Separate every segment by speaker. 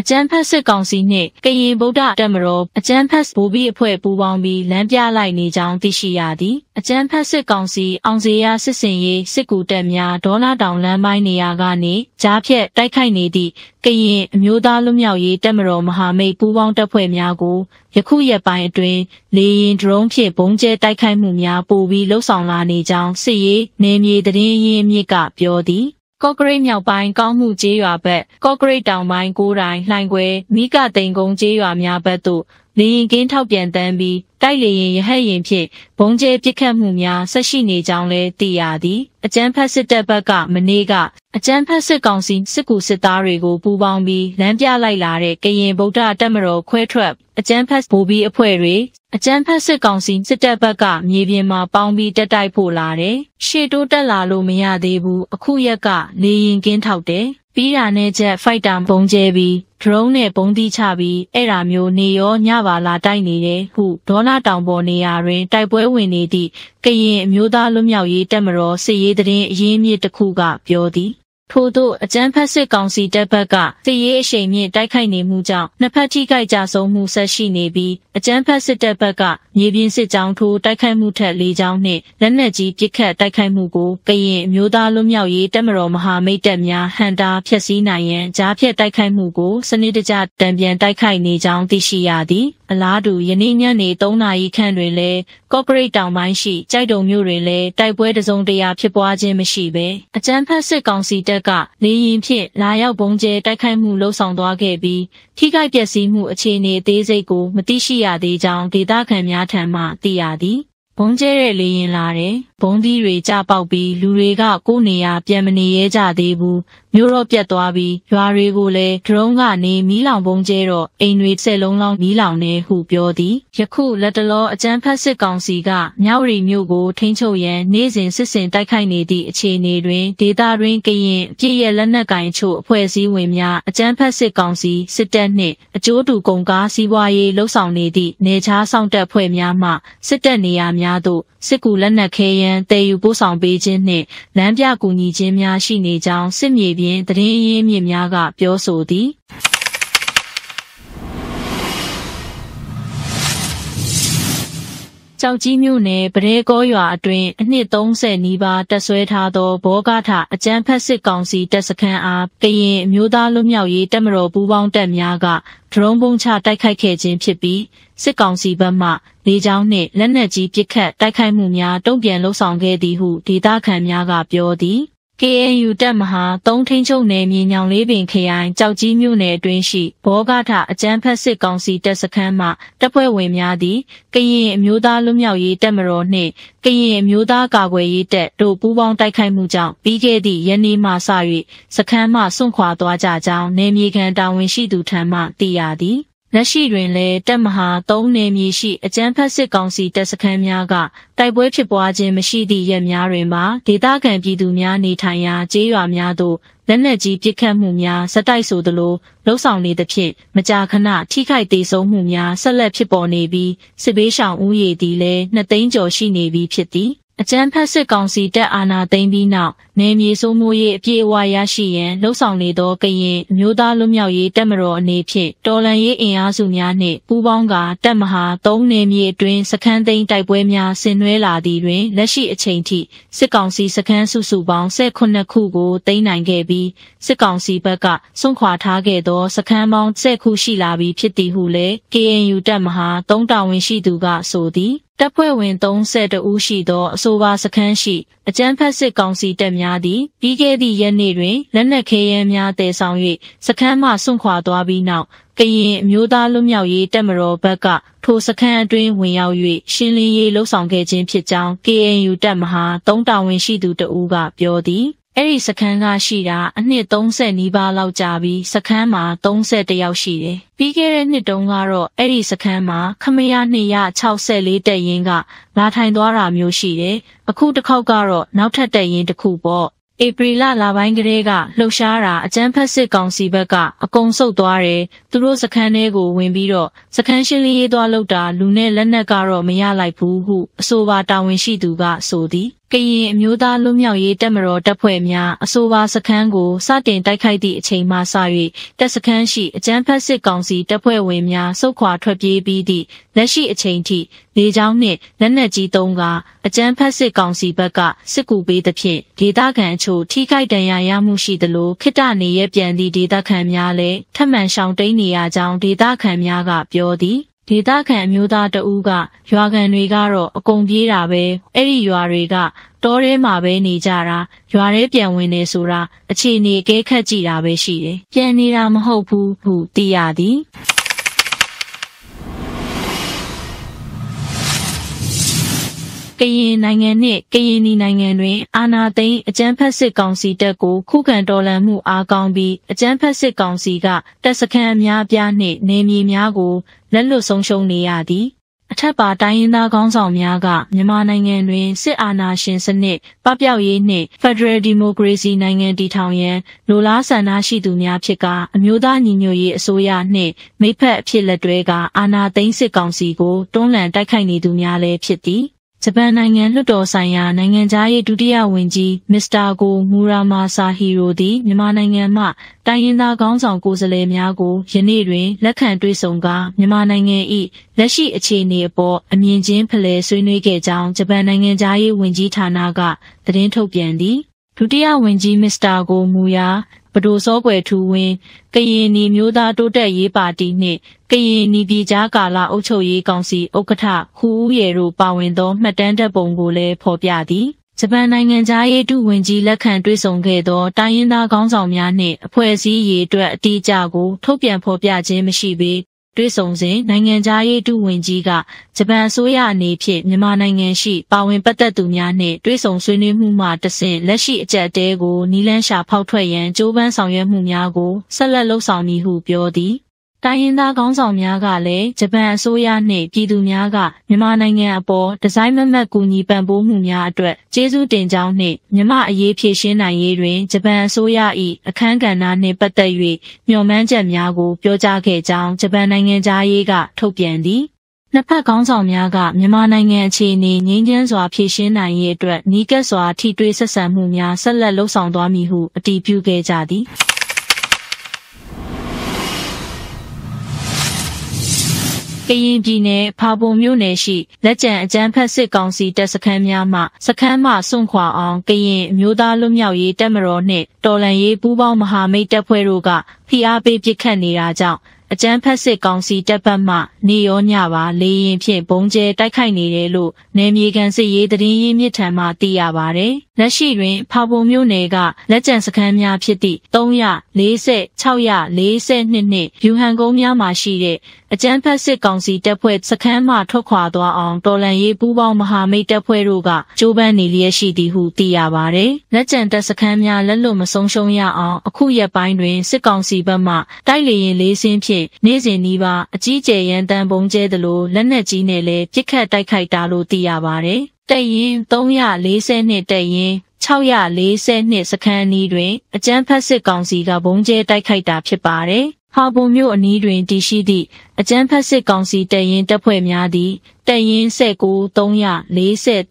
Speaker 1: အကြမ်းဖက်စစ်ကောင်စီနှင့်ကရင်ဗုဒ္ဓတပ်မတော်အကြမ်းဖက်ဗိုလ်ဘီအဖွဲ့ပူးပေါင်းပြီးလမ်းပြလိုက်နေကြောင်းသိရှိရသည်အကြမ်းဖက်စစ်ကောင်စီအောင်စီရစစ်စင်ရေးစစ်ကူတပ်များဒေါနာတောင်လမ်းပိုင်းနေရာကနေကြားဖြတ်တိုက်ခိုက်နေသည့်ကရင်အမျိုးသားလူမျိုးရေးတပ်မတော်မဟာမိတ်ပူးပေါင်းတပ်ဖွဲ့များကိုယခုရက်ပိုင်းအတွင်းလေရင်ဒရုန်းဖြင့်ဘုံကျဲတိုက်ခိုက်မှုများပိုပြီးလှုပ်ဆောင်လာနေကြောင်းစစ်ရေးနေမြေသတင်းရင်းမြစ်ကပြောသည် ကော့ကရိတ်မြောက်ပိုင်းကောင်းမှုကျေးရွာဘက်ကော့ကရိတ်တောင်ပိုင်းကိုးတိုင်လှိုင်ခွဲမိကတိန်ကုန်းကျေးရွာများဘက်သို့ လေရင်ကင်းထောက်ပြန်တန်းပြီးတိုက်လေရင်ရဟတ်ရင်ဖြင့်ဘုံကျဲပစ်ခတ်မှုများဆက်ရှိနေကြောင်းလည်းသိရသည်အကြမ်းဖက်စစ်တပ်ဘက်ကမနေ့ကအကြမ်းဖက်စစ်ကောင်စီစစ်ကူစစ်သားတွေကိုပူးပေါင်းပြီးလမ်းပြလိုက်လာတဲ့ကရင်ဗုဒ္ဓတပ်မတော်ခွဲထွက်အကြမ်းဖက်ဗိုလ်ဘီအဖွဲ့တွေအကြမ်းဖက်စစ်ကောင်စီစစ်တပ်ဘက်ကမြေပြင်မှာပေါင်းပြီးတက်တိုက်ဖို့လာတယ်။ရှေ့တိုးတက်လာလို့မရသေးဘူး။အခုရက်ကလေရင်ကင်းထောက်တယ်။ပြီးတာနဲ့ချက်ဖိုက်တာပုံကျဲပြီး drone နဲ့ပုံသီးချပြီးအဲ့ဒါမျိုးနေရောညပါလာတိုက်နေတယ်ဟုဒေါနာတောင်ပေါ်နေရာတွင်တိုက်ပွဲဝင်နေသည့်ကရင်အမျိုးသားလွတ်မြောက်ရေးတပ်မတော်စစ်ရေးတရင်အရင်းမြစ်တစ်ခုကပြောသည် ထို့သို့အကြမ်းဖက်စစ်ကောင်စီတပ်ဘက်ကစစ်ရေးအရှိန်မြင့်တိုက်ခိုက်နေမှုကြောင့်နှစ်ဖက်ထိခိုက်ကြဆုံးမှုဆက်ရှိနေပြီးအကြမ်းဖက်စစ်တပ်ဘက်ကမြေပြင်စစ်ကြောင်းထိုးတိုက်ခိုက်မှုထက်လေးကြောင်းနှင့်လက်နက်ကြီးပစ်ခတ်တိုက်ခိုက်မှုကိုကရင်အမျိုးသားလွတ်မြောက်ရေးတပ်မတော်မဟာမိတ်တပ်များဟန်တာဖျက်ဆီးနိုင်ရန်ကြားဖြတ်တိုက်ခိုက်မှုကိုစနစ်တကျတံပြန်တိုက်ခိုက်နေကြောင်းသိရှိရသည်အလားတူယနေ့ညနေ3နာရီခန့်တွင်လည်းကော့ကရိတ်တောင်ပိုင်းရှိကြိုက်တုံမြို့တွင်လည်းတိုက်ပွဲတစုံတရာဖြစ်ပွားခြင်းမရှိဘဲအကြမ်းဖက်စစ်ကောင်စီတပ်ကလေရင်ဖြင့်လာရောက်ပုံကျဲတိုက်ခိုက်မှုလှုံ့ဆော်သွားခဲ့ပြီးထိခိုက်ပျက်စီးမှုအခြေအနေအသေးစိတ်ကိုမသိရှိရသေးကြောင်းဒေသခံများထံမှသိရသည်ဘုံကျဲတဲ့လေရင်လာတယ်ဘုံသီးတွေကြပေါက်ပြီးလူတွေကကိုယ်နေရာပြန်မနေရဲကြသေးဘူး မြို့တော့ပြတ်သွားပြီးရွာတွေကိုလည်းဒရုန်းကနေမီးလောင်ပုံကျဲတော့အိမ်တွေဆယ်လုံးလောင်းမီးလောင်နေဟုပြောသည်ယခုလက်တလောအကြမ်းဖက်စစ်ကောင်စီကမြောက်ရီမြို့ကိုထိန်းချုပ်ရန်နေ့စဉ်စစ်စင်တိုက်ခိုက်နေသည့်အခြေအနေတွင်ဒေသတွင်ကရင်အပြည့်ရဲ့လက်နက်ကင်ချို့အဖွဲ့အစည်းဝင်များအကြမ်းဖက်စစ်ကောင်စီစစ်တပ်နှင့်အကျိုးတူကုန်ကားစီးပွားရေးလှုပ်ဆောင်နေသည့်နေခြားဆောင်တပ်ဖွဲ့များမှစစ်တပ်နေရာများသို့စစ်ကူလက်နက်ခဲယမ်းတည်ယူပို့ဆောင်ပေးခြင်းနှင့်လမ်းပြကူညီခြင်းများရှိနေကြောင်းစစ်မြေပြင်သတင်းအရင်းမြစ်များက ပြောဆိုသည်ကြောက်ကြီးမြို့နယ်ပရဲကောရွာအတွင်းအနှစ်30နီးပါးတက်ဆွဲထားသောဘောဂထအကျန်းဖက်စစ်ကောင်စီတပ်စခန်းအားကရင်အမျိုးသားလူမျိုးရေးတပ်မတော်ပူးပေါင်းတပ်များကဒရုန်းပုံချတိုက်ခိုက်ခဲ့ခြင်းဖြစ်ပြီးစစ်ကောင်စီဘက်မှလေကြောင်းနှင့်လက်နက်ကြီးပစ်ခတ်တိုက်ခိုက်မှုများတုံ့ပြန်လှုံ့ဆော်ခဲ့သည်ဟုဒေသခံများကပြောသည် KNU တပ်မဟာသုံးထင်းချုပ်နယ်မြေညောင်လေးပင်ခရိုင်ကြောက်ကြီးမြို့နယ်အတွင်းရှိဘောဂထအကျန်းဖက်စစ်ကောင်စီတပ်စခန်းမှတပ်ဖွဲ့ဝင်များသည်ကရင်အမျိုးသားလူမျိုးရေးတပ်မတော်နှင့်ကရင်အမျိုးသားကာကွယ်ရေးတပ်တို့ပူးပေါင်းတိုက်ခိုက်မှုကြောင့်ပြီးခဲ့သည့်ယနေ့မှစ၍စခန်းမှစွန့်ခွာသွားကြကြောင်းနယ်မြေခံတာဝန်ရှိသူထံမှသိရသည် လက်ရှိတွင်လည်းတပ်မဟာ၃နယ်မြေရှိအကြမ်းဖက်စစ်ကောင်စီတပ်စခန်းများကတိုက်ပွဲဖြစ်ပွားခြင်းမရှိသည့်ရက်များတွင်ပါဒေသခံပြည်သူများနေထိုင်ရာကျေးရွာများသို့လက်နက်ကြီးပစ်ခတ်မှုများဇက်တိုက်ဆိုသလိုလှုပ်ဆောင်နေသဖြင့်မကြာခဏထိခိုက်သေးဆုံးမှုများဆက်လက်ဖြစ်ပေါ်နေပြီးစစ်ဘေးရှောင်ဦးရေသည်လည်းနှစ်သိန်းကျော်ရှိနေပြီဖြစ်သည် အကြမ်းဖက်စစ်ကောင်စီတပ်အာဏာသိမ်းပြီးနောက်နေမြေစိုးမိုးရေးအပြည့်အဝရရှိရန်လှုံ့ဆော်နေသောကရင်အမျိုးသားလွတ်မြောက်ရေးတပ်မတော်အနေဖြင့်တော်လှန်ရေးအင်အားစုများနှင့်ပူးပေါင်းကာတပ်မဟာ၃နေမြေအတွင်းစခန်းသိမ်းတိုက်ပွဲများဆင်နွှဲလာသည်တွင်လက်ရှိအချိန်ထိစစ်ကောင်စီစခန်းစုစုပေါင်း18ခုကိုသိမ်းနိုင်ခဲ့ပြီးစစ်ကောင်စီဘက်ကစွန့်ခွာထားခဲ့သောစခန်းပေါင်း10ခုရှိလာပြီဖြစ်သည်ဟုလည်း KNU တပ်မဟာ၃တာဝန်ရှိသူကဆိုသည် တပ်ဖွဲ့ဝင်32ဦးရှိသောအဆိုပါစခန်းရှိအကြမ်းဖက်စစ်ကောင်စီတပ်များသည်ပြီးခဲ့သည့်ရက်နေ့တွင်လက်နက်ခဲယမ်းများတည်ဆောင်၍စခန်းမှစွန့်ခွာသွားပြီးနောက်ကရင်အမျိုးသားလွတ်မြောက်ရေးတပ်မတော်ဘက်ကထိုစခန်းအတွင်းဝင်ရောက်၍ရှင်းလင်းရေးလှုံ့ဆော်ခဲ့ခြင်းဖြစ်ကြောင်း KNU တပ်မဟာ၃တာဝန်ရှိသူတဦးကပြောသည် အဲ့ဒီစခန်းကရှိတာအနှစ်30နီးပါးလောက်ကြာပြီးစခန်းမှာ30တယောက်ရှိတယ်။ပြီးခဲ့တဲ့နှစ်တုန်းကတော့အဲ့ဒီစခန်းမှာခမရ264တက်ရင်ကလာထိုင်သွားတာမျိုးရှိတယ်။အခုတစ်ခေါက်ကတော့နောက်ထပ်တက်ရင်တစ်ခုပေါ့။ဧပြီလလပိုင်းကလေးကလှုပ်ရှားတာအကြမ်းဖက်စစ်ကောင်စီဘက်ကအကုံဆုတ်သွားတယ်။သူတို့စခန်းထဲကိုဝင်ပြီးတော့စခန်းရှင်းလင်းရေးသွားလုပ်တာလူနဲ့လက်နက်ကတော့မရလိုက်ဘူးဟုအဆိုပါတာဝန်ရှိသူကဆိုသည်။ ကရင်အမျိုးသားလွတ်မြောက်ရေးတပ်မတော်တပ်ဖွဲ့များအဆိုပါစခန်းကိုစတင်တိုက်ခိုက်သည့်အချိန်မှစ၍တပ်စခန်းရှိအကြမ်းဖက်စစ်ကောင်စီတပ်ဖွဲ့ဝင်များစုခွာထွက်ပြေးပြီးသည့်လက်ရှိအချိန်ထိလေကြောင်းနှင့်လက်နက်ကြီးသုံးကအကြမ်းဖက်စစ်ကောင်စီဘက်ကစစ်ကူပေးသဖြင့်ဒေသခံအချို့ထိခိုက်ဒဏ်ရာရမှုရှိသလိုခိတနေရပြန်သည့်ဒေသခံများလည်းထပ်မံရှောင်တိန်နေရကြောင်းဒေသခံများကပြောသည် ဒေသခံအမျိုးသားတဦးကရွာကန်တွေကတော့အကုန်ပြေးတာပဲအဲ့ဒီရွာတွေကတောထဲမှာပဲနေကြတာရွာထဲပြန်ဝင်နေဆိုတာအခြေအနေအကဲခတ်ကြည့်တာပဲရှိတယ်ပြန်နေတာမဟုတ်ဘူးဟုသိရသည် ကရင်နိုင်ငံနှင့်ကရင်နီနိုင်ငံတွင် အာဏာသိမ်းအကြမ်းဖက်စစ်ကောင်စီတပ်ကိုခုခံတော်လှန်မှုအားကောင်းပြီးအကြမ်းဖက်စစ်ကောင်စီကတပ်စခန်းအများပြားနှင့်နေမြေများကိုလက်လွတ်ဆုံးရှုံးနေရသည်အထက်ပါတိုင်းရင်းသားခေါင်းဆောင်များကမြန်မာနိုင်ငံတွင်စစ်အာဏာရှင်စနစ်ပပျောက်ရေးနှင့် Federal Democracy နိုင်ငံတည်ထောင်ရန်လိုလားဆန္ဒရှိသူများဖြစ်ကအမျိုးသားညီညွတ်ရေးအစိုးရနှင့်မိဖက်အဖြစ်လက်တွဲကအာဏာသိမ်းစစ်ကောင်စီကိုတွန်းလှန်တိုက်ခိုက်နေသူများလည်းဖြစ်သည် ဂျပန်နိုင်ငံလွှတ်တော်ဆိုင်ရာနိုင်ငံသားရေးဒုတိယဝန်ကြီးမစ္စတာကိုမူရာမာဆာဟီရိုသည်မြန်မာနိုင်ငံမှတိုင်းရင်းသားခေါင်းဆောင်ကိုယ်စားလှယ်များကိုယနေ့တွင်လက်ခံတွေ့ဆုံကာမြန်မာနိုင်ငံ၏လက်ရှိအခြေအနေအပေါ်အမြင်ချင်းဖလှယ်ဆွေးနွေးခဲ့ကြောင်းဂျပန်နိုင်ငံသားရေးဝန်ကြီးဌာနကသတင်းထုတ်ပြန်သည်ဒုတိယဝန်ကြီးမစ္စတာကိုမူရာ ပဒိုစောကွယ်ထူဝင်းကရင်နီမျိုးသားတိုးတက်ရေးပါတီနှင့်ကရင်နီပြည်ကြားကာလအုပ်ချုပ်ရေးကောင်စီဥက္ကဋ္ဌခူဦးရဲတို့ပါဝင်သောမှတ်တမ်းတပ်ပုံကိုလည်းဖော်ပြသည်ဂျပန်နိုင်ငံသားရေးတုဝင်ကြီးလက်ခံတွေ့ဆုံခဲ့သောတိုင်းရင်းသားခေါင်းဆောင်များနှင့်အဖွဲ့အစည်းရေးအတွက်အတိအကျကိုထုတ်ပြန်ဖော်ပြခြင်းမရှိပေ တွေ့ဆုံစဉ်နိုင်ငံသားရေးတုဝင်ကြီးကဂျပန်အစိုးရအနေဖြင့်မြန်မာနိုင်ငံရှိပါဝင်ပတ်သက်သူများနှင့်တွေ့ဆုံဆွေးနွေးမှုမှတဆင့်လက်ရှိအကြက်တဲကိုနီလန်းရှာဖောက်ထွက်ရန်ကြိုးပမ်းဆောင်ရွက်မှုများကိုဆက်လက်လှုပ်ဆောင်မည်ဟုပြောသည် တိုင်းရင်းသားခေါင်းဆောင်များကလည်းဂျပန်အစိုးရနှင့်ပြည်သူများကမြန်မာနိုင်ငံအပေါ်ဒီဇိုင်းမမတ်ကူညီပံ့ပိုးမှုများအတွက်ကျေးဇူးတင်ကြောင်းနှင့်မြန်မာအရေးဖြည့်ရှင်းနိုင်ရေးတွင်ဂျပန်အစိုးရ၏အခမ်းကဏ္ဍနှင့်ပတ်သက်၍မျှော်မှန်းချက်များကိုပြောကြားခဲ့ကြောင်းဂျပန်နိုင်ငံသားရေးကထုတ်ပြန်သည်နှစ်ဖက်ခေါင်းဆောင်များကမြန်မာနိုင်ငံအခြေအနေငြိမ်းချမ်းစွာဖြည့်ရှင်းနိုင်ရေးအတွက်နီးကပ်စွာထိတွေ့ဆက်ဆံမှုများဆက်လက်လှုပ်ဆောင်သွားမည်ဟုအတည်ပြုခဲ့ကြသည်။ ကရင်ပြည်နယ်ဖာပုံမြို့နယ်ရှိလက်ကျန်အကြမ်းဖက်စစ်ကောင်စီတပ်စခန်းများမှစခန်းမှစွန့်ခွာအောင်ကရင်အမျိုးသားလွတ်မြောက်ရေးတပ်မတော်နှင့်တော်လှန်ရေးပူးပေါင်းမဟာမိတ်တပ်ဖွဲ့တို့ကဖိအားပေးပစ်ခတ်နေတာကြောင့်အကြမ်းဖက်စစ်ကောင်စီတပ်ပတ်မှနေရောညပါလေရင်ဖြင့်ဘုံကျဲတိုက်ခိုက်နေတယ်လို့နယ်မြေခံစစ်ရေးသတင်းရင်းမြစ်ထံမှသိရပါတယ်။လက်ရှိတွင်ဖောက်ပုံမြို့နယ်ကလက်ကျန်စခန်းများဖြစ်သည့်340 642နှင့်ယူဟန်ကုန်းများမှာရှိတဲ့ အကြမ်းဖက်စစ်ကောင်စီတပ်ဖွဲ့စခန်းမှထွက်ခွာသွားအောင်တော်လန်ရေးပူးပေါင်းမဟာမိတ်တပ်ဖွဲ့တို့ကကြိုးပမ်းနေလျက်ရှိသည်ဟုသိရပါတယ်။လက်ကျန်တပ်စခန်းများလက်လွတ်မဆုံးရှုံးရအောင်အခုရက်ပိုင်းတွင်စစ်ကောင်စီဘက်မှတိုက်လေရင်လေးစင်းဖြင့်နေ့စဉ်နီးပါးအကြီးကျယ်ရန်တမ်းပုံကျဲသလိုလက်နက်ကြီးနဲ့လည်းပစ်ခတ်တိုက်ခိုက်တာလို့သိရပါတယ်။တပ်ရင်340နှစ်တပ်ရင်640နှစ်စခန်းနီးတွင်အကြမ်းဖက်စစ်ကောင်စီကဘုံကျဲတိုက်ခိုက်တာဖြစ်ပါတယ်။ ဟာပုံမြို့အနီးတွင်တည်ရှိသည့်အကြမ်းဖက်စစ်ကောင်စီတပ်ရင်တပ်ဖွဲ့များသည့်တပ်ရင်19340 340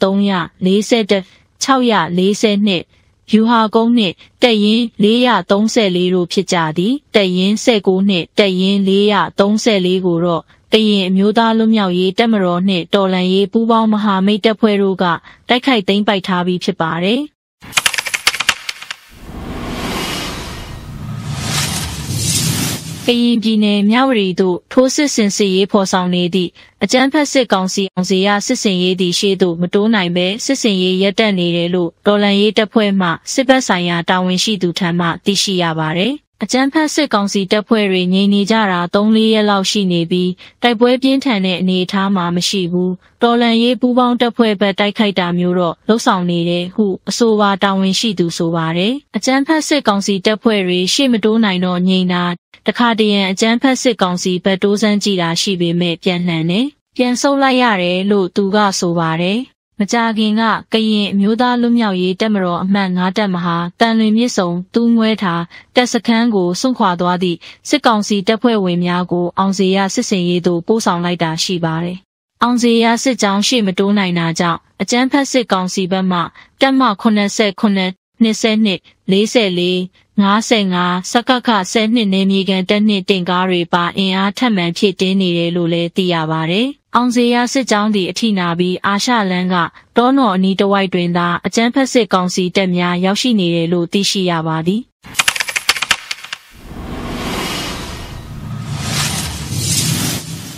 Speaker 1: 640နှစ်ယူဟာကုန်းနှင့်တက်ရင်434တို့ဖြစ်ကြသည်တက်ရင်19နှင့်တက်ရင်434ကိုတော့ကရင်အမျိုးသားလွတ်မြောက်ရေးတပ်မတော်နှင့်တော်လှန်ရေးပူးပေါင်းမဟာမိတ်တပ်ဖွဲ့တို့ကတိုက်ခိုက်သိမ်းပိုက်ထားပြီးဖြစ်ပါတယ် ကရင်ပြည်နယ်မြဝတီသို့ထိုးစစ်ဆင်စစ်ရေးဖော်ဆောင်နေသည့်အကြမ်းဖက်စစ်ကောင်စီအောင်စီရစစ်စင်ရေးသည့်ရှေ့သို့မတိုးနိုင်ပဲစစ်စင်ရေးရပ်တန့်နေတယ်လို့တော်လန်ရေးတပ်ဖွဲ့မှစစ်ဘက်ဆိုင်ရာတာဝန်ရှိသူထံမှသိရှိရပါတယ်။ အကြမ်းဖက်စစ်ကောင်စီတပ်ဖွဲ့တွေငြိမ်နေကြတာ3-4ရက်လောက်ရှိနေပြီးတိုက်ပွဲပြင်းထန်တဲ့အနေအထားမှာမရှိဘူး။တော်လန်ရေးပူးပေါင်းတပ်ဖွဲ့ဘက်တိုက်ခိုက်တာမျိုးတော့လှုပ်ဆောင်နေတယ်ဟုအဆိုပါတာဝန်ရှိသူဆိုပါတယ်။အကြမ်းဖက်စစ်ကောင်စီတပ်ဖွဲ့တွေရှေ့မတိုးနိုင်တော့ငြိမ်တာတခါတရံအကြမ်းဖက်စစ်ကောင်စီဘက်တိုးစမ်းကြည့်တာရှိပေမဲ့ပြန်လှန်တယ်ပြန်ဆုတ်လိုက်ရတယ်လို့သူကဆိုပါတယ် မကြခင်ကကရင်အမျိုးသားလွတ်မြောက်ရေးတပ်မတော်အမှတ်9တပ်မဟာတန်လွင်မြစ်စုံတူးငွဲထားတပ်စခန်းကိုစွန့်ခွာသွားသည့်စစ်ကောင်စီတပ်ဖွဲ့ဝင်များကိုအောင်စေရစစ်စင်ရေးသို့ပို့ဆောင်လိုက်တာရှိပါတယ်အောင်စေရစစ်ကြောင်းရှေ့မတိုးနိုင်တာကြောင့်အကြမ်းဖက်စစ်ကောင်စီဘက်မှတပ်မ89 22 44 55စကခ12နေမြေကန်တက်နှစ်တင်ကားတွေပါအင်အားထပ်မံဖြည့်တင်းနေတယ်လို့လည်းသိရပါဗျ။ အောင်စေရစစ်ကြောင်းဒီအထိနာပြီးအာရှလန်းကတောနော်အနီးတစ်ဝိုက်တွင်သာအကြမ်းဖက်စစ်ကောင်စီတပ်များရောက်ရှိနေတယ်လို့သိရှိရပါသည်။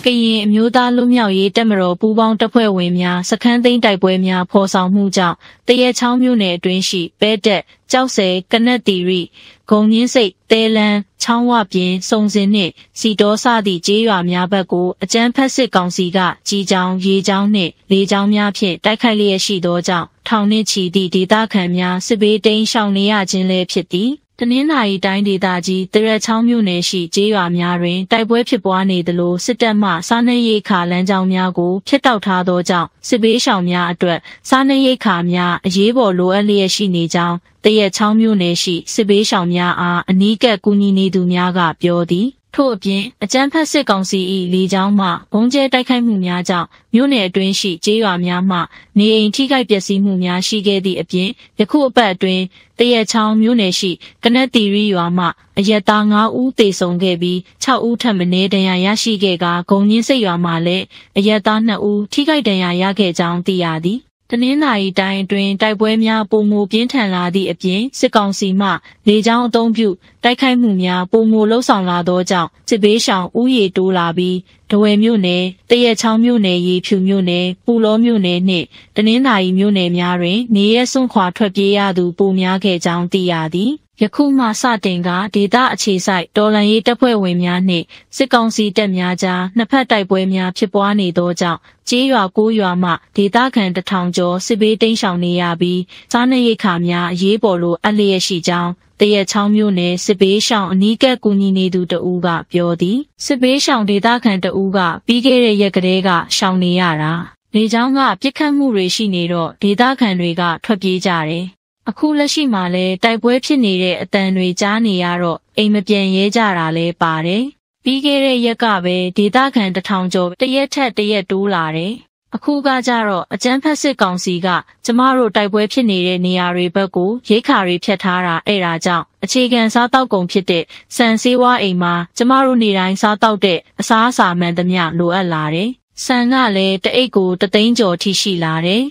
Speaker 1: ကရင်အမျိုးသားလူမျိုးရေးတပ်မတော်ပူးပေါင်းတပ်ဖွဲ့ဝင်များစခန်းသိမ်းတိုက်ပွဲများဖော်ဆောင်မှုကြောင့်တရဲချောင်းမြို့နယ်အတွင်းရှိပဲတက်ကြောက်ဆယ်ကနက်တီရီဂုံညင်းစိတ်တဲလန်းချောင်းဝပြင်းစုံစင်နှင့်စီတော်စသည့်ကျေးရွာများဘက်ကိုအကြမ်းဖက်စစ်ကောင်စီကကြီးချောင်းရေချောင်းနှင့်လေချောင်းများဖြင့်တိုက်ခိုက်လျက်ရှိသောကြောင့်ထောင်နှင့်ချီသည့်ဒေသခံများစစ်ဘေးတိမ်းရှောင်နေရခြင်းလည်းဖြစ်သည် တနင်္သာရီတိုင်းဒေသကြီးတရက်ချောင်းမြို့နယ်ရှိကျေးရွာများတွင်တိုက်ပွဲဖြစ်ပွားနေသလိုစစ်တပ်မှစားနပ်ရိက္ခာလမ်းကြောင်းများကိုဖျက်တောက်ထားသောကြောင့်စစ်ဘေးရှောင်များအတွက်စားနပ်ရိက္ခာများအရေးပေါ်လိုအပ်လျက်ရှိနေကြောင်းတရက်ချောင်းမြို့နယ်ရှိစစ်ဘေးရှောင်များအားအနီးကပ်ကူညီနေသူများကပြောသည် ထို့အပြင်အကြမ်းဖက်စစ်ကောင်စီ၏လေကြောင်းမှဘုံကျဲတိုက်ခိုက်မှုများကြောင့်မြို့နယ်အတွင်းရှိကျေးရွာများမှနေအိမ်ထိခိုက်ပျက်စီးမှုများရှိခဲ့သည့်အပြင်ယခုအပတ်အတွင်းတရက်ချောင်းမြို့နယ်ရှိကနက်တီရီရွာမှအရက်သား9ဦးသေဆုံးခဲ့ပြီး6ဦးထပ်မံဒဏ်ရာရရှိခဲ့ကဂုံညင်းစိတ်ရွာမှလည်းအရက်သား2ဦးထိခိုက်ဒဏ်ရာရခဲ့ကြောင်းသိရသည် တနင်္သာရီတိုင်းအတွင်းတိုက်ပွဲများပုံမူပြင်းထန်လာသည့်အပြင်စစ်ကောင်စီမှလေကြောင်းအုံပြုတိုက်ခိုက်မှုများပုံမူလှုပ်ဆောင်လာသောကြောင့်စစ်ဘေးရှောင်ဥယေတိုးလာပြီးဒဝယ်မြို့နယ်တရက်ချောင်းမြို့နယ်ရေဖြူမြို့နယ်ပူလောမြို့နယ်နှင့်တနင်္သာရီမြို့နယ်များတွင်နေရဲစွန့်ခွာထွက်ပြေးရသူပိုများခဲ့ကြောင်းသိရသည် ယခုမှစတင်ကဒေသအခြေစိုက်တော်လန်ရေးတပ်ဖွဲ့ဝင်များနှင့်စစ်ကောင်စီတပ်များကြားနှစ်ဖက်တိုက်ပွဲများဖြစ်ပွားနေသောကြောင့်ကျေးရွာကိုးရွာမှဒေသခံတထောင်ကျော်စစ်ဘေးတိမ်းရှောင်နေရပြီးစားနပ်ရိက္ခာများအရေးပေါ်လိုအပ်လျက်ရှိကြောင်းတရက်ချောင်းမြို့နယ်စစ်ဘေးရှောင်အနီးကပ်ကူညီနေသူတဦးကပြောသည်စစ်ဘေးရှောင်ဒေသခံတဦးကပြီးခဲ့တဲ့ရက်ကတည်းကရှောင်နေရတာလေချောင်းကပြစ်ခတ်မှုတွေရှိနေတော့ဒေသခံတွေကထွက်ပြေးကြတယ် အခုလက်ရှိမှာလည်းတိုက်ပွဲဖြစ်နေတဲ့အတန်တွေကြားနေရတော့အိမ်မပြန်ရဲကြတာလဲပါတယ်။ပြီးခဲ့တဲ့ရက်ကပဲဒေသခံတထောင်ကျော်တရက်ထက်တရက်တိုးလာတယ်။အခုကကြတော့အကြမ်းဖက်စစ်ကောင်စီကကျမတို့တိုက်ပွဲဖြစ်နေတဲ့နေရာတွေဘက်ကိုရိတ်ခါတွေဖျက်ထားတာအဲ့ဒါကြောင့်အခြေခံစားတောက်ကုန်ဖြစ်တဲ့စံစည်းဝါးအိမ်မှာကျမတို့နေတိုင်းစားတောက်တဲ့အစားအစာမှန်သမျှလိုအပ်လာတယ်။ဆန်ကလည်းတအိတ်ကိုတသိန်းကျော်ထိရှိလာတယ်